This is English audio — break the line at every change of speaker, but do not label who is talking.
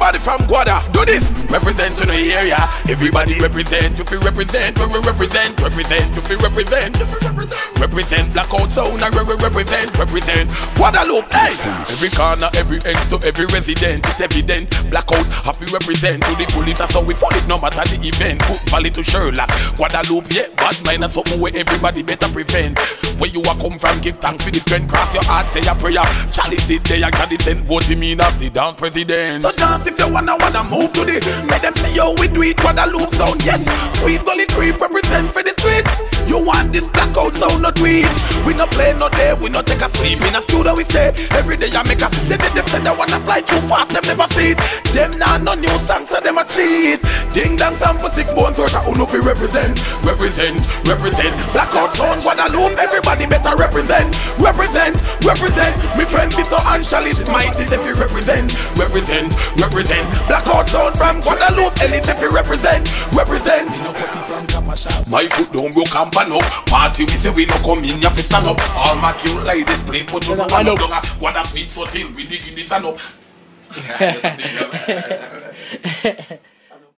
Everybody from Gwada, do this. Represent to the area. Everybody represent. You feel represent. We represent. Represent. You feel represent. Represent blackout sound. I represent. Represent Guadeloupe. Hey. Every corner, every end to every resident. It's evident. Blackout have to represent to the police. That's how we fall it no matter the event. Put Valley to Sherlock. Guadeloupe, yeah. Bad mind and something where everybody better prevent. Where you are come from, give thanks for the friend. Craft your heart, say a prayer. Charlie did there, I got it then. Vote him in of the down president. So dance if you wanna wanna move to the. Make them see how we do it. Guadeloupe sound, yes. Sweet gully creep represent for the street. Not tweet. We no play no day, we no take a sleep in a studio. We stay every day. I make a. They did them say they wanna fly too fast, them never it. Them now no new songs, so them a cheat. Ding dong, sample sick bones, so who no fi represent, represent, represent. Blackout sound, Guadeloupe, everybody better represent, represent, represent. Me friend be so Anshali, mighty if you represent, represent, represent. Blackout sound from Guadeloupe, Elite if you represent, represent. My foot don't broke and pan up. Party with the we no come in your fist stand up. All my cute ladies play but you know
I
I'm
know.
not What a sweet so till we dig in this and up